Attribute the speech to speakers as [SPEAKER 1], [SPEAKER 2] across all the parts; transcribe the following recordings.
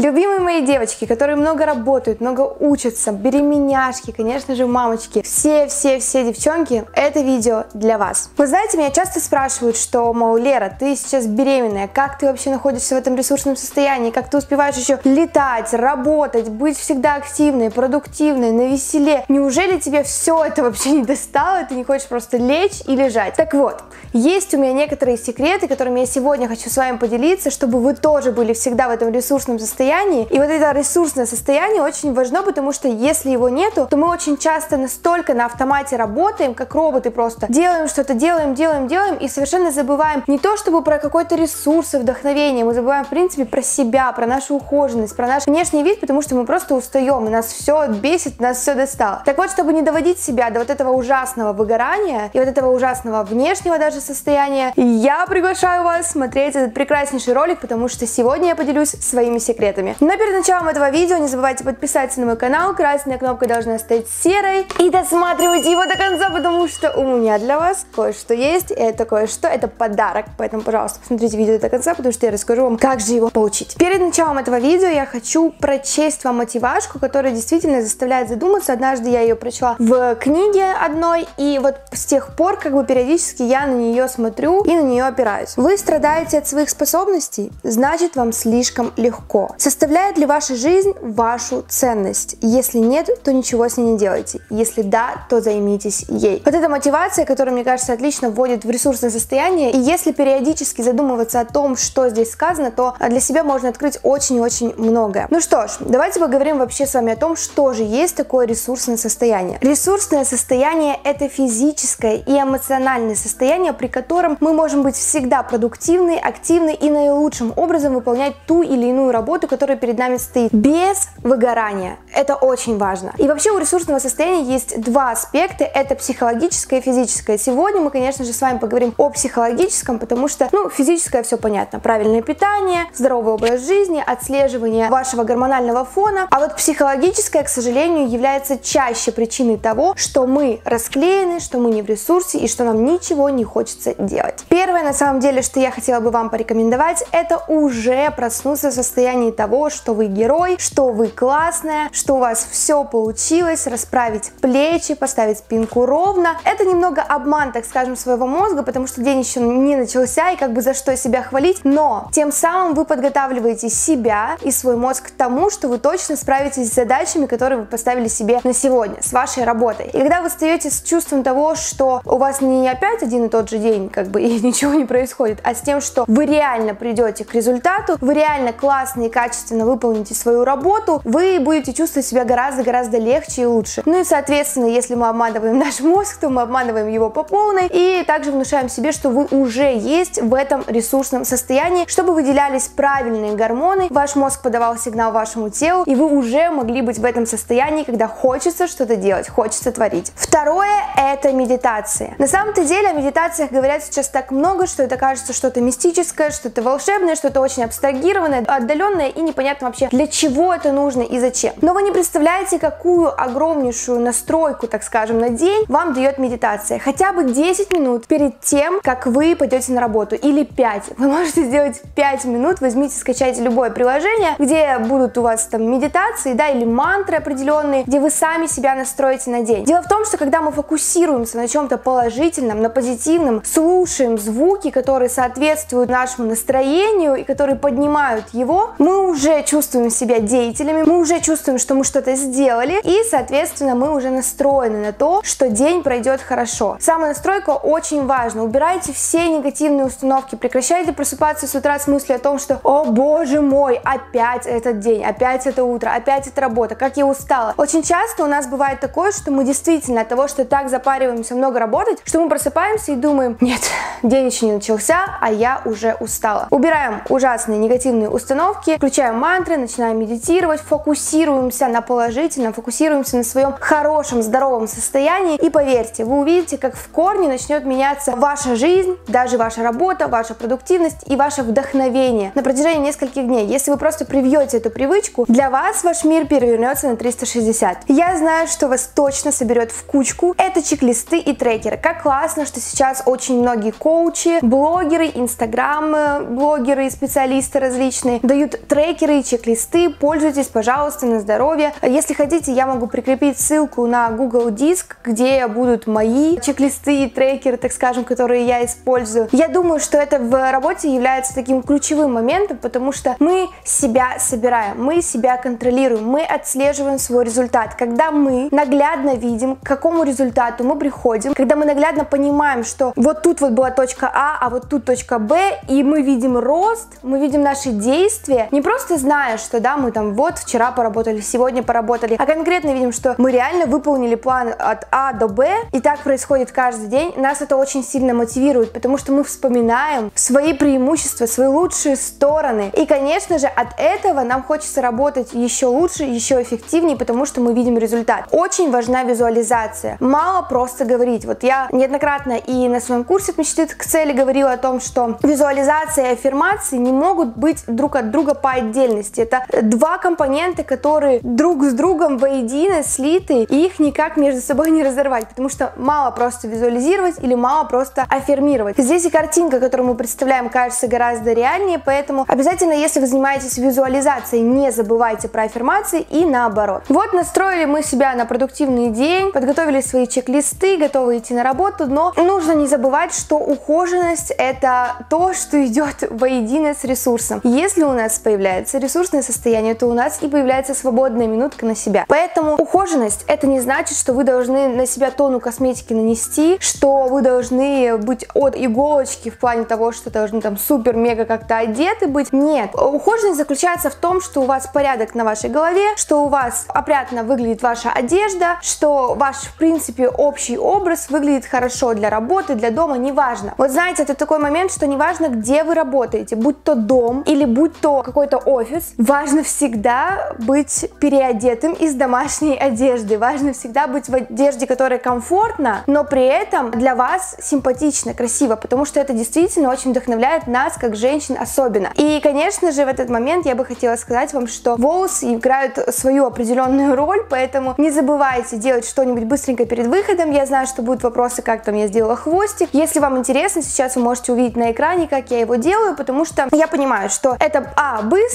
[SPEAKER 1] Любимые мои девочки, которые много работают, много учатся, беременяшки, конечно же, мамочки, все-все-все девчонки, это видео для вас. Вы знаете, меня часто спрашивают, что, мол, Лера, ты сейчас беременная, как ты вообще находишься в этом ресурсном состоянии, как ты успеваешь еще летать, работать, быть всегда активной, продуктивной, на веселе. Неужели тебе все это вообще не достало, ты не хочешь просто лечь и лежать? Так вот, есть у меня некоторые секреты, которыми я сегодня хочу с вами поделиться, чтобы вы тоже были всегда в этом ресурсном состоянии. И вот это ресурсное состояние очень важно, потому что если его нету, то мы очень часто настолько на автомате работаем, как роботы просто. Делаем что-то, делаем, делаем, делаем, и совершенно забываем не то чтобы про какой-то ресурс и вдохновение, мы забываем в принципе про себя, про нашу ухоженность, про наш внешний вид, потому что мы просто устаем, и нас все бесит, нас все достало. Так вот, чтобы не доводить себя до вот этого ужасного выгорания и вот этого ужасного внешнего даже состояния, я приглашаю вас смотреть этот прекраснейший ролик, потому что сегодня я поделюсь своими секретами. Но перед началом этого видео не забывайте подписаться на мой канал, красная кнопка должна стать серой, и досматривайте его до конца, потому что у меня для вас кое-что есть, это кое-что, это подарок, поэтому, пожалуйста, посмотрите видео до конца, потому что я расскажу вам, как же его получить. Перед началом этого видео я хочу прочесть вам мотивашку, которая действительно заставляет задуматься. Однажды я ее прочла в книге одной, и вот с тех пор, как бы периодически я на нее смотрю и на нее опираюсь. Вы страдаете от своих способностей, значит вам слишком легко. Составляет ли ваша жизнь вашу ценность? Если нет, то ничего с ней не делайте. Если да, то займитесь ей. Вот эта мотивация, которая, мне кажется, отлично вводит в ресурсное состояние. И если периодически задумываться о том, что здесь сказано, то для себя можно открыть очень-очень многое. Ну что ж, давайте поговорим вообще с вами о том, что же есть такое ресурсное состояние. Ресурсное состояние – это физическое и эмоциональное состояние, при котором мы можем быть всегда продуктивны, активны и наилучшим образом выполнять ту или иную работу, которая перед нами стоит, без выгорания. Это очень важно. И вообще у ресурсного состояния есть два аспекта. Это психологическое и физическое. Сегодня мы, конечно же, с вами поговорим о психологическом, потому что, ну, физическое все понятно. Правильное питание, здоровый образ жизни, отслеживание вашего гормонального фона. А вот психологическое, к сожалению, является чаще причиной того, что мы расклеены, что мы не в ресурсе и что нам ничего не хочется делать. Первое, на самом деле, что я хотела бы вам порекомендовать, это уже проснуться в состоянии того, что вы герой, что вы классная, что у вас все получилось, расправить плечи, поставить спинку ровно. Это немного обман, так скажем, своего мозга, потому что день еще не начался, и как бы за что себя хвалить, но тем самым вы подготавливаете себя и свой мозг к тому, что вы точно справитесь с задачами, которые вы поставили себе на сегодня, с вашей работой. И когда вы встаете с чувством того, что у вас не опять один и тот же день, как бы, и ничего не происходит, а с тем, что вы реально придете к результату, вы реально классно и качественно выполните свою работу, вы будете чувствовать себя гораздо-гораздо легче и лучше. Ну и, соответственно, если мы обманываем наш мозг, то мы обманываем его по полной и также внушаем себе, что вы уже есть в этом ресурсном состоянии, чтобы выделялись правильные гормоны, ваш мозг подавал сигнал вашему телу, и вы уже могли быть в этом состоянии, когда хочется что-то делать, хочется творить. Второе – это медитация. На самом-то деле о медитациях говорят сейчас так много, что это кажется что-то мистическое, что-то волшебное, что-то очень абстрагированное, отдаленное и непонятно вообще для чего это нужно и зачем. Но вы не представляете, какую огромнейшую настройку, так скажем, на день вам дает медитация. Хотя бы 10 минут перед тем, как вы пойдете на работу или 5. Вы можете сделать 5 минут, возьмите, скачайте любое приложение, где будут у вас там медитации, да, или мантры определенные, где вы сами себя настроите на день. Дело в том, что когда мы фокусируемся на чем-то положительном, на позитивном, слушаем звуки, которые соответствуют нашему настроению и которые поднимают его, мы уже чувствуем себя деятелями, мы уже чувствуем, что мы что-то сделали, и, соответственно, мы уже настроены на то, что день пройдет хорошо. Самонастройка очень важна. Убирайте все негативные установки, прекращайте просыпаться с утра с мыслью о том, что «О боже мой, опять этот день, опять это утро, опять эта работа, как я устала». Очень часто у нас бывает такое, что мы действительно от того, что так запариваемся много работать, что мы просыпаемся и думаем «Нет, день еще не начался, а я уже устала». Убираем ужасные негативные установки, включаем мантры, начинаем медитировать, фокусируемся на положительном, фокусируемся на своем хорошем, здоровом состоянии, и поверьте, вы увидите, как в корне начнет меняться ваша жизнь, даже ваша работа, ваша продуктивность и ваше вдохновение на протяжении нескольких дней. Если вы просто привьете эту привычку, для вас ваш мир перевернется на 360. Я знаю, что вас точно соберет в кучку. Это чек-листы и трекеры. Как классно, что сейчас очень многие коучи, блогеры, инстаграм-блогеры, специалисты различные дают трекеры и чек-листы. Пользуйтесь, пожалуйста, на здоровье. Если хотите, я могу прикрепить ссылку на Google Диск, где будут мои чек-листы и трекеры, так скажем, которые я использую. Я думаю, что это в работе является таким ключевым моментом, потому что мы себя собираем, мы себя контролируем, мы отслеживаем свой результат. Когда мы наглядно видим, к какому результату мы приходим, когда мы наглядно понимаем, что вот тут вот была точка А, а вот тут точка Б, и мы видим рост, мы видим наши действия, не просто зная, что да, мы там вот вчера поработали, сегодня поработали, а конкретно видим, что мы реально выполнили план от А до Б, и так происходит каждый день, нас это очень сильно мотивирует, потому что мы вспоминаем свои преимущества, свои лучшие стороны. И, конечно же, от этого нам хочется работать еще лучше, еще эффективнее, потому что мы видим результат. Очень важна визуализация. Мало просто говорить. Вот я неоднократно и на своем курсе от мечты к цели говорила о том, что визуализация и аффирмации не могут быть друг от друга по отдельности. Это два компонента, которые друг с другом воедино слиты, и их никак между собой не разорвать, потому что мало просто визуализировать или мало просто аффирмировать. Здесь и картинка, которую мы представляем, кажется гораздо реальнее, поэтому обязательно, если вы занимаетесь визуализацией, не забывайте про аффирмации и наоборот. Вот настроили мы себя на продуктивный день, подготовили свои чек-листы, готовы идти на работу, но нужно не забывать, что ухоженность это то, что идет воедино с ресурсом. Если у нас появляется ресурсное состояние, то у нас и появляется свободная минутка на себя. Поэтому ухоженность это не значит, что вы должны на себя тону косметики нанести, что вы должны быть от иголочки в плане того, что должны там супер-мега как-то одеты быть. Нет. Ухоженность заключается в том, что у вас порядок на вашей голове, что у вас опрятно выглядит ваша одежда, что ваш, в принципе, общий образ выглядит хорошо для работы, для дома, неважно. Вот знаете, это такой момент, что неважно, где вы работаете, будь то дом или будь то какой-то офис, важно всегда быть переодетым из домашней одежды, важно всегда быть в одежде, которая комфортна, но при этом для вас симпатично, красиво, потому что это действительно очень вдохновляет нас, как женщин особенно. И, конечно же, в этот момент я бы хотела сказать вам, что волосы играют свою определенную роль, поэтому не забывайте делать что-нибудь быстренько перед выходом. Я знаю, что будут вопросы, как там я сделала хвостик. Если вам интересно, сейчас вы можете увидеть на экране, как я его делаю, потому что я понимаю, что это А, быстро,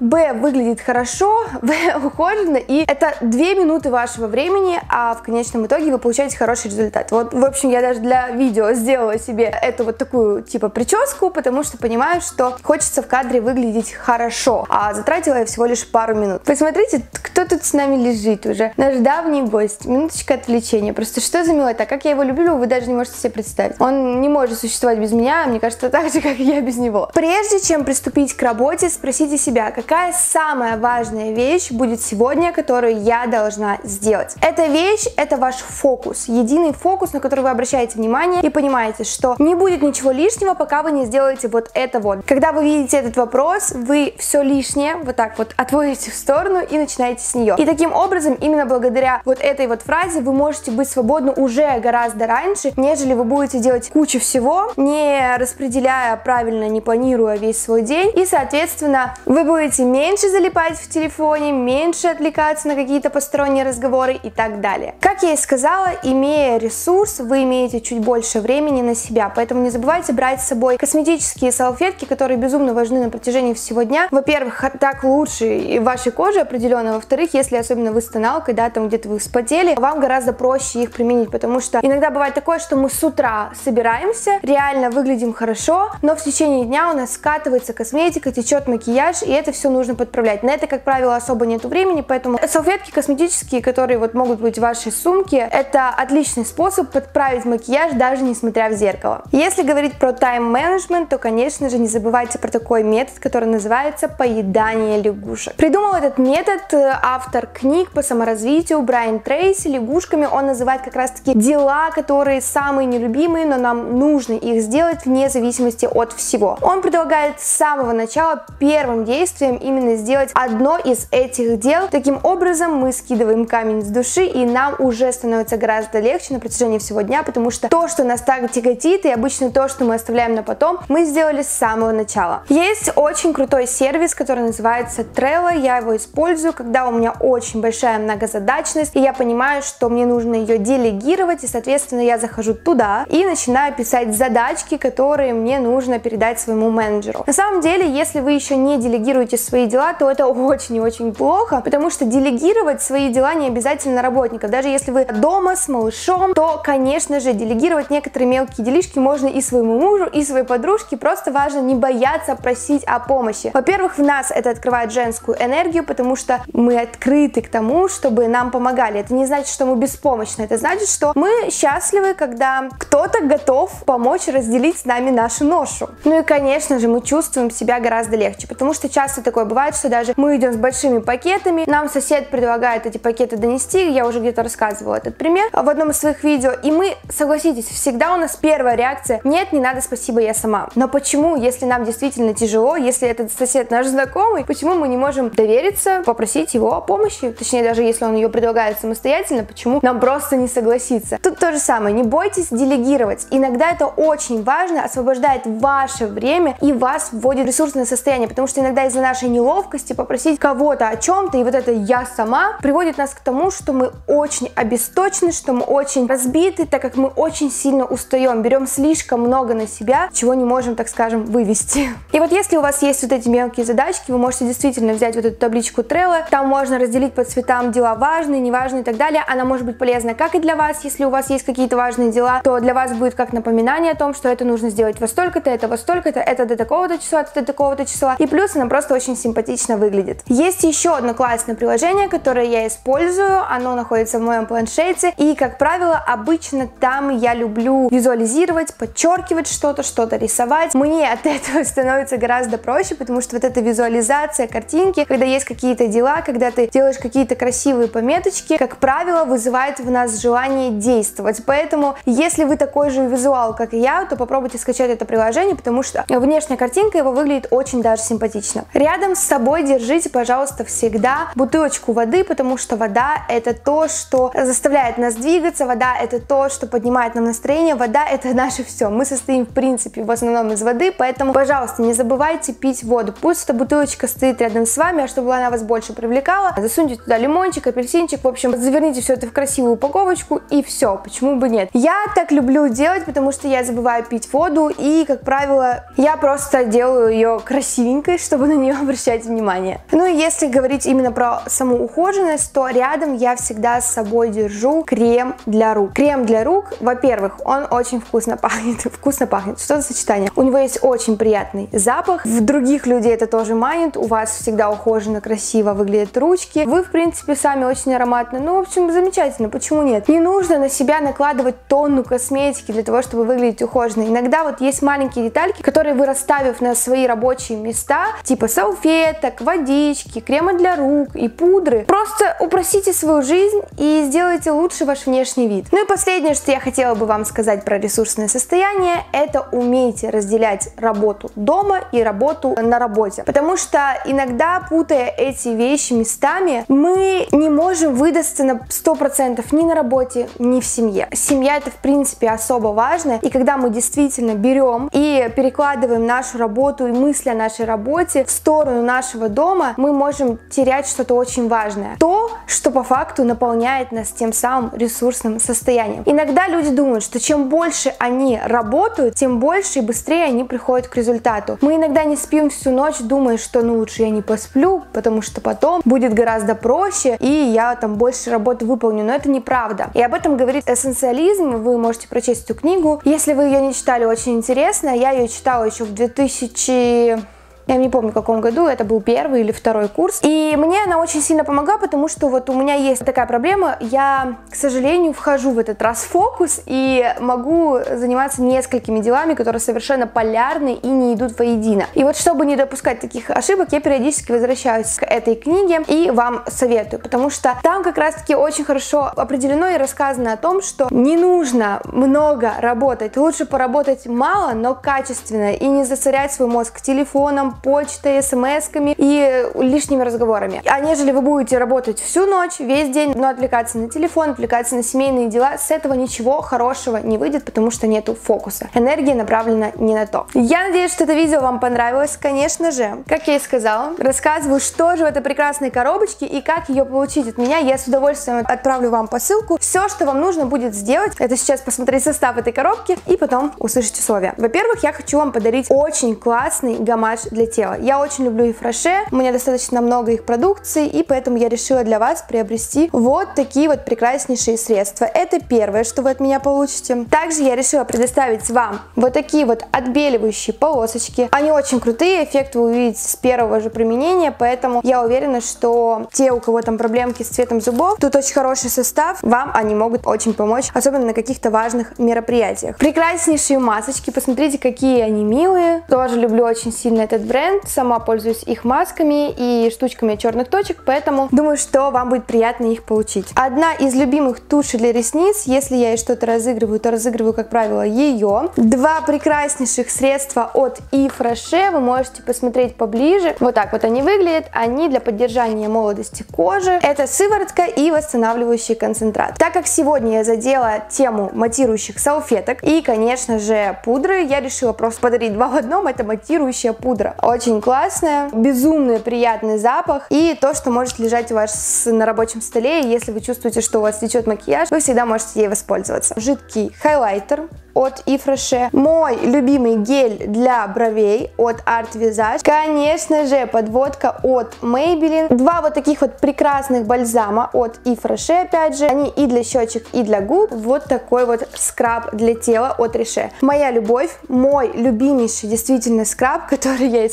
[SPEAKER 1] Б, выглядит хорошо, В, ухоженно, и это две минуты вашего времени, а в конечном итоге вы получаете хороший результат. Вот, в общем, я даже для видео сделала себе эту вот такую типа прическу, потому что понимаю, что хочется в кадре выглядеть хорошо, а затратила я всего лишь пару минут. Посмотрите, кто тут с нами лежит уже. Наш давний гость. Минуточка отвлечения. Просто что за милота? Как я его люблю, вы даже не можете себе представить. Он не может существовать без меня, мне кажется, так же, как и я без него. Прежде чем приступить к работе, спросите себя, какая самая важная вещь будет сегодня, которую я должна сделать. Эта вещь — это ваш фокус, единый фокус, на который вы обращаете внимание и понимаете, что не будет ничего лишнего, пока вы не сделаете вот это вот. Когда вы видите этот вопрос, вы все лишнее вот так вот отводите в сторону и начинаете с нее. И таким образом, именно благодаря вот этой вот фразе вы можете быть свободны уже гораздо раньше, нежели вы будете делать кучу всего, не распределяя правильно, не планируя весь свой день. И, соответственно, вы будете меньше залипать в телефоне, меньше отвлекаться на какие-то посторонние разговоры и так далее. Как я и сказала, имея ресурс, вы имеете чуть больше времени на себя, поэтому не забывайте брать с собой косметические салфетки, которые безумно важны на протяжении всего дня. Во-первых, так лучше и вашей коже определенно, во-вторых, если особенно вы стонал, когда там где-то вы вспотели, вам гораздо проще их применить, потому что иногда бывает такое, что мы с утра собираемся, реально выглядим хорошо, но в течение дня у нас скатывается косметика, течет макияж, и это все нужно подправлять. На это, как правило, особо нету времени, поэтому салфетки косметические, которые вот могут быть в вашей сумке, это отличный способ подправить макияж, даже несмотря в зеркало. Если говорить про тайм-менеджмент, то, конечно же, не забывайте про такой метод, который называется поедание лягушек. Придумал этот метод э, автор книг по саморазвитию Брайан Трейси. Лягушками он называет как раз-таки дела, которые самые нелюбимые, но нам нужно их сделать вне зависимости от всего. Он предлагает с самого начала первым действием именно сделать одно из этих дел. Таким образом мы скидываем камень с души и нам уже становится гораздо легче на протяжении всего дня, потому что то, что нас так тяготит и обычно то, что мы оставляем на потом, мы сделали с самого начала. Есть очень крутой сервис, который называется Trello, я его использую, когда у меня очень большая многозадачность, и я понимаю, что мне нужно ее делегировать, и, соответственно, я захожу туда и начинаю писать задачки, которые мне нужно передать своему менеджеру. На самом деле, если вы еще не делегируете свои дела, то это очень и очень плохо, потому что делегировать свои дела не обязательно работников. Даже если вы дома с малышом, то, конечно же, делегировать некоторые мелкие делишки можно и своему мужу, и своей подружке. Просто важно не бояться просить о помощи. Во-первых, в нас это открывает женскую энергию, потому что мы открыты к тому, чтобы нам помогали. Это не значит, что мы беспомощны. Это значит, что мы счастливы, когда кто-то готов помочь разделить с нами нашу ношу. Ну и, конечно же, мы чувствуем себя гораздо легче, потому что часто такое бывает, что даже мы идем с большими пакетами, нам сосед предлагает эти пакеты донести, я уже где-то рассказывала этот пример в одном из своих видео, и мы, согласитесь, всегда у нас первая реакция, нет, не надо, спасибо, я сама. Но почему, если нам действительно тяжело, если этот сосед наш знакомый, почему мы не можем довериться, попросить его о помощи, точнее, даже если он ее предлагает самостоятельно, почему нам просто не согласиться. Тут то же самое, не бойтесь делегировать. Иногда это очень важно, освобождает ваше время и вас вводит в ресурсное состояние, потому что иногда из-за нашей неловкости попросить кого-то о чем-то, и вот это я сама, приводит нас к тому, что мы очень обесточены, что мы очень разбиты, так как мы очень сильно устаем, берем слишком много на себя, чего не можем, так скажем, вывести. И вот если у вас есть вот эти мелкие задачки, вы можете действительно взять вот эту табличку Trello, там можно разделить по цветам дела важные, неважные и так далее. Она может быть полезна как и для вас, если у вас есть какие-то важные дела, то для вас будет как напоминание о том, что это нужно сделать во столько-то, это во столько-то, это до такого-то числа, это до такого-то числа. И плюс она просто очень симпатично выглядит. Есть еще одно классное приложение, которое я использую. Оно находится в моем планшете. И, как правило, обычно там я люблю визуализировать, подчеркивать что-то, что-то рисовать. Мне от этого становится гораздо проще, потому что вот эта визуализация картинки, когда есть какие-то дела, когда ты делаешь какие-то красивые пометочки, как правило, вызывает в нас желание действовать. Поэтому, если вы такой же визуал, как и я, то попробуйте скачать это приложение, потому что внешняя картинка его выглядит очень даже симпатично. Рядом с собой держите, пожалуйста, всегда бутылочку воды, потому что вода это то, что заставляет нас двигаться, вода это то, что поднимает нам настроение, вода это наше все. Мы состоим в принципе в основном из воды, поэтому, пожалуйста, не забывайте пить воду. Пусть эта бутылочка стоит рядом с вами, а чтобы она вас больше привлекала, засуньте туда лимончик, апельсинчик, в общем, заверните все это в красивую упаковочку и все, почему бы нет. Я так люблю делать, потому что я забываю пить воду и, как правило, я просто делаю ее красивенькой, чтобы на нее обращать внимание. Ну и если говорить именно про саму ухоженность, то рядом я всегда с собой держу крем для рук. Крем для рук, во-первых, он очень вкусно пахнет, вкусно пахнет, что за сочетание? У него есть очень приятный запах, в других людей это тоже манит, у вас всегда ухоженно, красиво выглядят ручки, вы, в принципе, сами очень ароматны, ну, в общем, замечательно, почему нет? Не нужно на себя накладывать тонну косметики для того, чтобы выглядеть ухоженно. Иногда вот есть маленькие детальки, которые вы расставив на свои рабочие места, типа салфеток, водички, крема для рук и пудры, просто упростите свою жизнь и сделайте лучше ваш внешний вид. Ну и последнее, что я хотела бы вам сказать про ресурсное состояние, это умейте разделять работу дома и работу на работе. Потому что иногда, путая эти вещи местами, мы не можем выдастся на 100% ни на работе, ни в семье. Семья это в принципе особо важно, и когда мы действительно берем и перекладываем нашу работу и мысли о нашей работе в сторону нашего дома, мы можем терять что-то очень важное. То, что по факту наполняет нас тем самым ресурсным состоянием. Иногда люди думают, что чем больше они работают, тем больше и быстрее они приходят к результату. Мы иногда не спим всю ночь, думая, что ну лучше я не посплю, потому что потом будет гораздо проще, и я там больше работы выполню. Но это неправда. И об этом говорит эссенциализм. Вы можете прочесть эту книгу. Если вы ее не читали, очень интересно. Я ее читала еще в 2000 я не помню, в каком году, это был первый или второй курс. И мне она очень сильно помогла, потому что вот у меня есть такая проблема, я, к сожалению, вхожу в этот расфокус и могу заниматься несколькими делами, которые совершенно полярны и не идут воедино. И вот чтобы не допускать таких ошибок, я периодически возвращаюсь к этой книге и вам советую, потому что там как раз-таки очень хорошо определено и рассказано о том, что не нужно много работать, лучше поработать мало, но качественно и не засорять свой мозг телефоном, почтой, смс-ками и лишними разговорами. А нежели вы будете работать всю ночь, весь день, но отвлекаться на телефон, отвлекаться на семейные дела, с этого ничего хорошего не выйдет, потому что нету фокуса. Энергия направлена не на то. Я надеюсь, что это видео вам понравилось. Конечно же, как я и сказала, рассказываю, что же в этой прекрасной коробочке и как ее получить от меня. Я с удовольствием отправлю вам посылку. Все, что вам нужно будет сделать, это сейчас посмотреть состав этой коробки и потом услышать условия. Во-первых, я хочу вам подарить очень классный гамаш для тела. Я очень люблю Ифраше, у меня достаточно много их продукции, и поэтому я решила для вас приобрести вот такие вот прекраснейшие средства. Это первое, что вы от меня получите. Также я решила предоставить вам вот такие вот отбеливающие полосочки. Они очень крутые, эффект вы увидите с первого же применения, поэтому я уверена, что те, у кого там проблемки с цветом зубов, тут очень хороший состав, вам они могут очень помочь, особенно на каких-то важных мероприятиях. Прекраснейшие масочки, посмотрите, какие они милые. Тоже люблю очень сильно этот бренд, сама пользуюсь их масками и штучками черных точек, поэтому думаю, что вам будет приятно их получить. Одна из любимых тушей для ресниц, если я и что-то разыгрываю, то разыгрываю, как правило, ее. Два прекраснейших средства от Rocher, вы можете посмотреть поближе. Вот так вот они выглядят, они для поддержания молодости кожи. Это сыворотка и восстанавливающий концентрат. Так как сегодня я задела тему матирующих салфеток и, конечно же, пудры, я решила просто подарить два в одном, это матирующая пудра. Очень классная, безумный приятный запах. И то, что может лежать у вас на рабочем столе, если вы чувствуете, что у вас течет макияж, вы всегда можете ей воспользоваться. Жидкий хайлайтер, от Ифраше, мой любимый гель для бровей от Art Visage, конечно же подводка от Maybelline, два вот таких вот прекрасных бальзама от Ифраше, опять же, они и для щечек, и для губ, вот такой вот скраб для тела от Riche. Моя любовь, мой любимейший действительно скраб, который я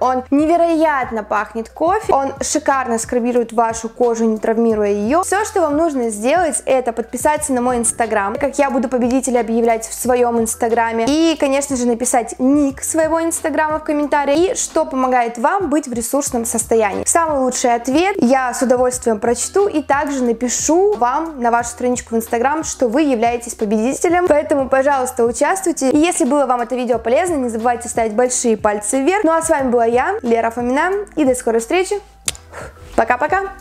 [SPEAKER 1] он невероятно пахнет кофе, он шикарно скрабирует вашу кожу, не травмируя ее. Все, что вам нужно сделать, это подписаться на мой инстаграм, как я буду победителя объявлять в своем инстаграме. И, конечно же, написать ник своего инстаграма в комментариях. И что помогает вам быть в ресурсном состоянии. Самый лучший ответ я с удовольствием прочту и также напишу вам на вашу страничку в инстаграм, что вы являетесь победителем. Поэтому, пожалуйста, участвуйте. И если было вам это видео полезно, не забывайте ставить большие пальцы вверх. Ну а с вами была я, Лера Фомина. И до скорой встречи. Пока-пока.